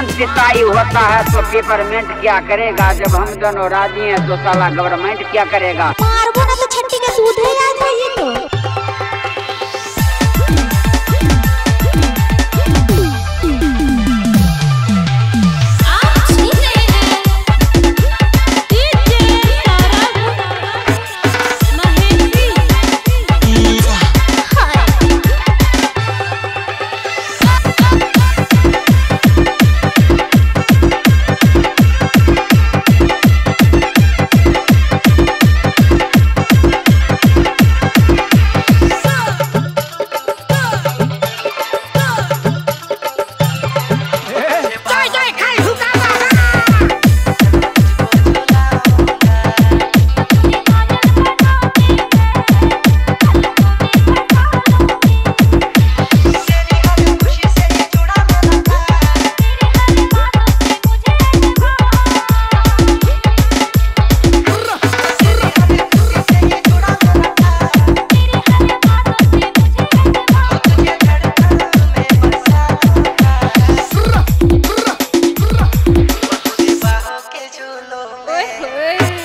मान पिताई होता है तो पेपरमेंट क्या करेगा? जब हम दोनों राज़ी हैं तो साला गवर्नमेंट क्या करेगा? Hey.